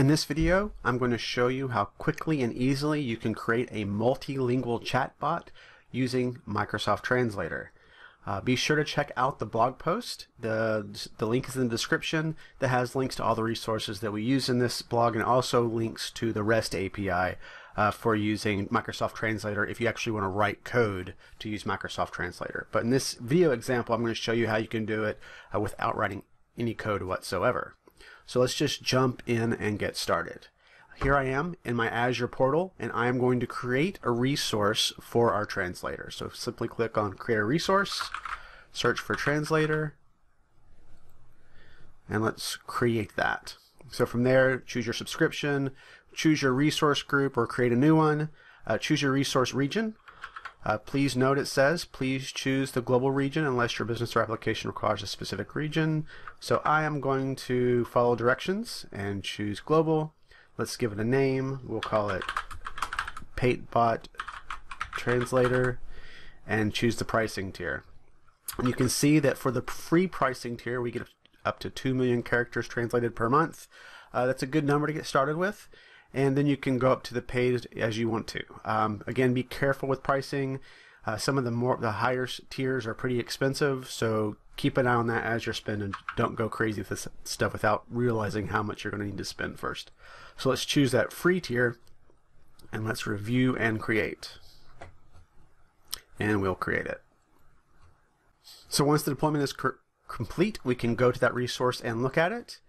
In this video, I'm going to show you how quickly and easily you can create a multilingual chatbot using Microsoft Translator. Uh, be sure to check out the blog post. The, the link is in the description that has links to all the resources that we use in this blog and also links to the REST API uh, for using Microsoft Translator if you actually want to write code to use Microsoft Translator. But in this video example, I'm going to show you how you can do it uh, without writing any code whatsoever. So let's just jump in and get started. Here I am in my Azure portal and I am going to create a resource for our translator. So simply click on create a resource, search for translator, and let's create that. So from there, choose your subscription, choose your resource group or create a new one, uh, choose your resource region. Uh, please note it says please choose the global region unless your business or application requires a specific region. So I am going to follow directions and choose global. Let's give it a name. We'll call it PateBot Translator and choose the pricing tier. And you can see that for the free pricing tier, we get up to 2 million characters translated per month. Uh, that's a good number to get started with. And then you can go up to the paid as you want to. Um, again, be careful with pricing. Uh, some of the more the higher tiers are pretty expensive, so keep an eye on that as you're spending. Don't go crazy with this stuff without realizing how much you're going to need to spend first. So let's choose that free tier, and let's review and create. And we'll create it. So once the deployment is complete, we can go to that resource and look at it.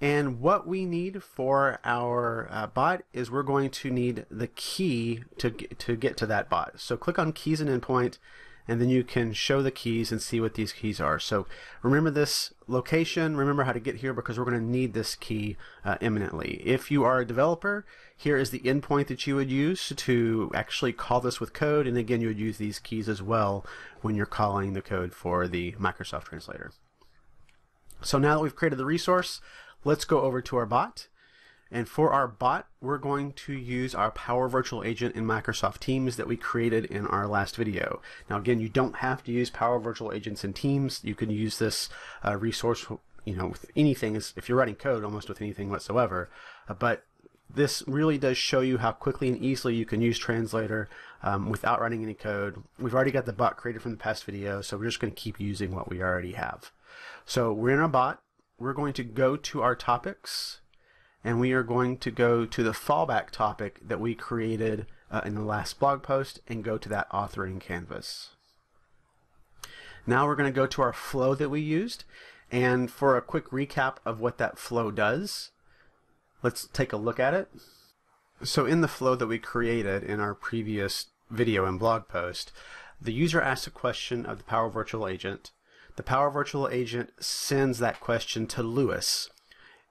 And what we need for our uh, bot is we're going to need the key to to get to that bot. So click on keys and endpoint and then you can show the keys and see what these keys are. So remember this location, remember how to get here because we're going to need this key uh, imminently. If you are a developer, here is the endpoint that you would use to actually call this with code. And again, you would use these keys as well when you're calling the code for the Microsoft Translator. So now that we've created the resource, let's go over to our bot. And for our bot, we're going to use our Power Virtual Agent in Microsoft Teams that we created in our last video. Now, again, you don't have to use Power Virtual Agents in Teams. You can use this uh, resource, you know, with anything. If you're writing code, almost with anything whatsoever. Uh, but this really does show you how quickly and easily you can use Translator um, without writing any code. We've already got the bot created from the past video, so we're just going to keep using what we already have. So we're in our bot we're going to go to our topics and we are going to go to the fallback topic that we created uh, in the last blog post and go to that authoring canvas. Now we're going to go to our flow that we used and for a quick recap of what that flow does, let's take a look at it. So in the flow that we created in our previous video and blog post, the user asks a question of the Power Virtual Agent the Power Virtual Agent sends that question to LUIS,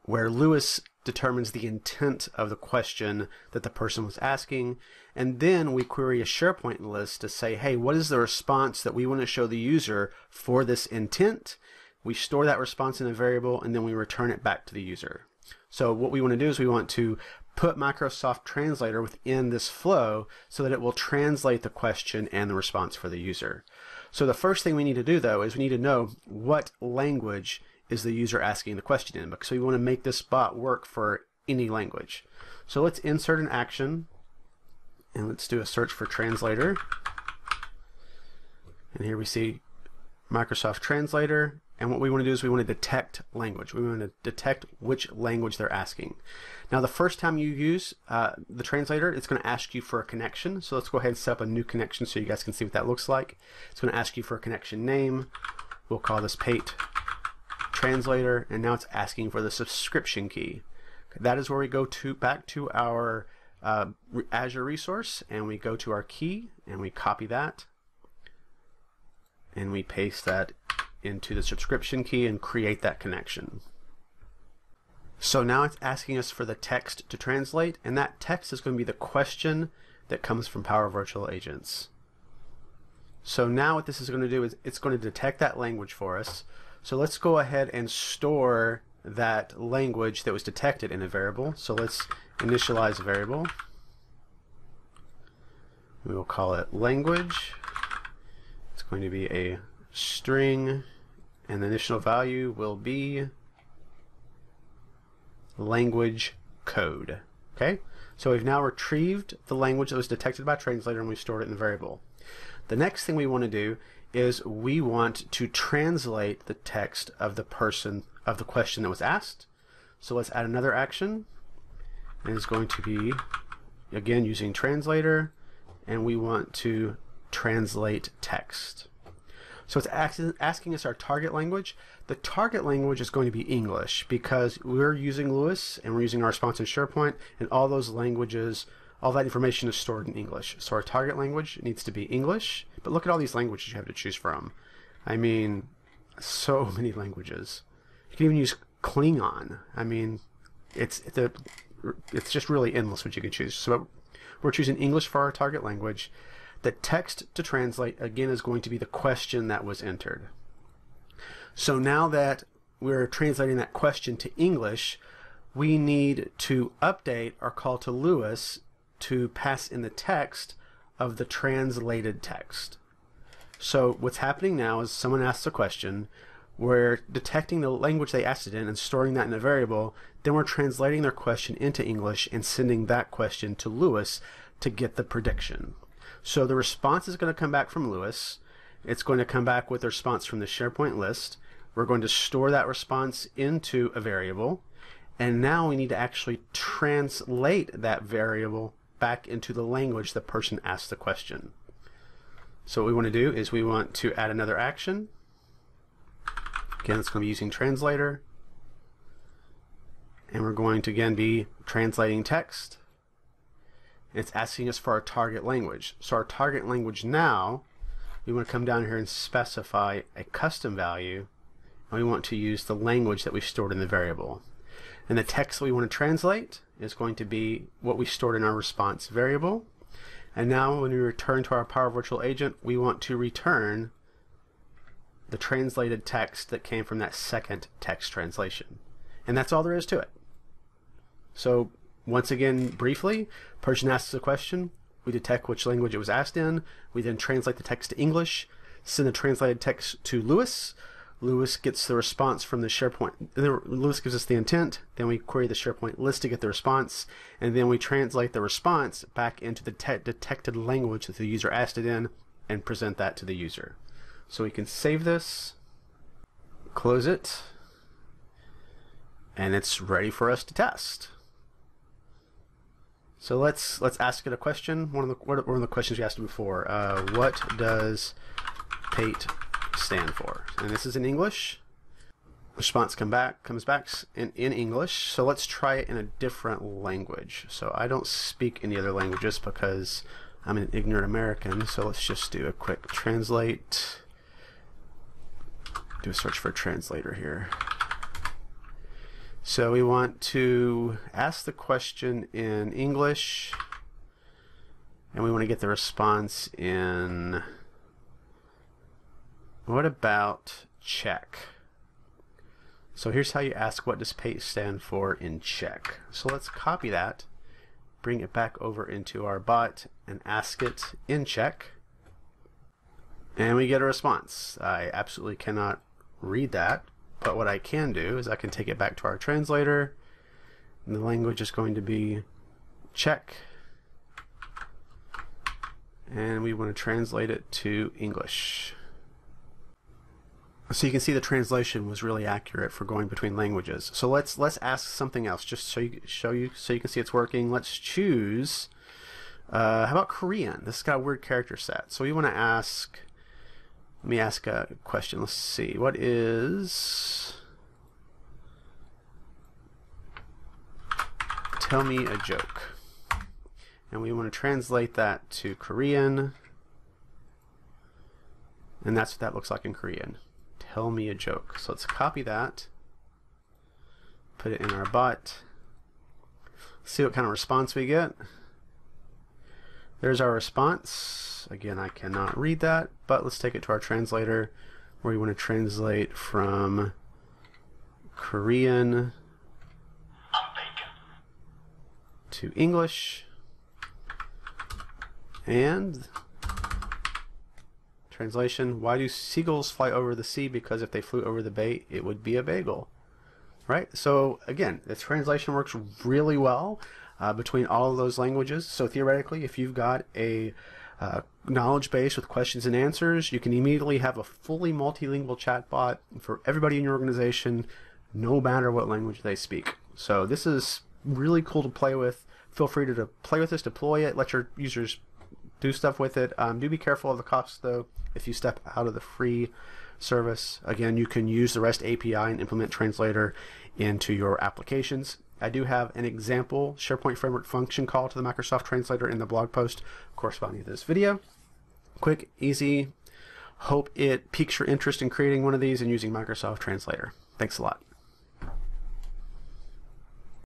where LUIS determines the intent of the question that the person was asking. And then we query a SharePoint list to say, hey, what is the response that we want to show the user for this intent? We store that response in a variable and then we return it back to the user. So what we want to do is we want to put Microsoft Translator within this flow so that it will translate the question and the response for the user. So the first thing we need to do though is we need to know what language is the user asking the question in because we want to make this bot work for any language. So let's insert an action and let's do a search for translator. And here we see Microsoft Translator and what we want to do is we want to detect language. We want to detect which language they're asking. Now, the first time you use uh, the translator, it's going to ask you for a connection. So let's go ahead and set up a new connection so you guys can see what that looks like. It's going to ask you for a connection name. We'll call this Pate Translator. And now it's asking for the subscription key. That is where we go to back to our uh, Azure resource and we go to our key and we copy that and we paste that into the subscription key and create that connection. So now it's asking us for the text to translate, and that text is going to be the question that comes from Power Virtual Agents. So now what this is going to do is it's going to detect that language for us. So let's go ahead and store that language that was detected in a variable. So let's initialize a variable. We will call it language. Going to be a string, and the initial value will be language code. Okay, so we've now retrieved the language that was detected by translator and we've stored it in the variable. The next thing we want to do is we want to translate the text of the person of the question that was asked. So let's add another action and it's going to be again using translator and we want to translate text. So it's asking us our target language. The target language is going to be English because we're using LUIS and we're using our response in SharePoint and all those languages, all that information is stored in English. So our target language needs to be English, but look at all these languages you have to choose from. I mean, so many languages. You can even use Klingon. I mean, it's the it's just really endless what you can choose. So we're choosing English for our target language. The text to translate, again, is going to be the question that was entered. So now that we're translating that question to English, we need to update our call to LUIS to pass in the text of the translated text. So what's happening now is someone asks a question, we're detecting the language they asked it in and storing that in a variable, then we're translating their question into English and sending that question to LUIS to get the prediction. So the response is going to come back from LUIS. It's going to come back with a response from the SharePoint list. We're going to store that response into a variable. And now we need to actually translate that variable back into the language the person asked the question. So what we want to do is we want to add another action. Again, it's going to be using translator. And we're going to again be translating text it's asking us for our target language. So our target language now, we want to come down here and specify a custom value, and we want to use the language that we stored in the variable. And the text that we want to translate is going to be what we stored in our response variable. And now when we return to our Power Virtual Agent, we want to return the translated text that came from that second text translation. And that's all there is to it. So once again, briefly, person asks a question, we detect which language it was asked in, we then translate the text to English, send the translated text to LUIS. LUIS gets the response from the SharePoint. LUIS gives us the intent. Then we query the SharePoint list to get the response, and then we translate the response back into the detected language that the user asked it in, and present that to the user. So we can save this, close it, and it's ready for us to test. So let's let's ask it a question. One of the one of the questions we asked before. Uh, what does PATE stand for? And this is in English. Response come back comes back in, in English. So let's try it in a different language. So I don't speak any other languages because I'm an ignorant American. So let's just do a quick translate. Do a search for a translator here. So we want to ask the question in English and we want to get the response in what about Czech? So here's how you ask what does PATE stand for in Czech. So let's copy that, bring it back over into our bot and ask it in Czech. And we get a response. I absolutely cannot read that, but what I can do is I can take it back to our translator. And the language is going to be Czech. And we want to translate it to English. So you can see the translation was really accurate for going between languages. So let's let's ask something else, just so you show you so you can see it's working. Let's choose. Uh, how about Korean? This has got a weird character set. So we want to ask let me ask a question. Let's see. What is. Tell me a joke. And we want to translate that to Korean. And that's what that looks like in Korean. Tell me a joke. So let's copy that. Put it in our bot. See what kind of response we get. There's our response. Again, I cannot read that, but let's take it to our translator where we want to translate from Korean to English. And translation, why do seagulls fly over the sea? Because if they flew over the bay, it would be a bagel. Right? So again, the translation works really well uh, between all of those languages. So theoretically, if you've got a uh, knowledge base with questions and answers, you can immediately have a fully multilingual chatbot for everybody in your organization, no matter what language they speak. So this is really cool to play with. Feel free to, play with this, deploy it, let your users do stuff with it. Um, do be careful of the costs though. If you step out of the free service, again, you can use the REST API and implement Translator into your applications. I do have an example SharePoint Framework function call to the Microsoft Translator in the blog post corresponding to this video. Quick, easy. Hope it piques your interest in creating one of these and using Microsoft Translator. Thanks a lot.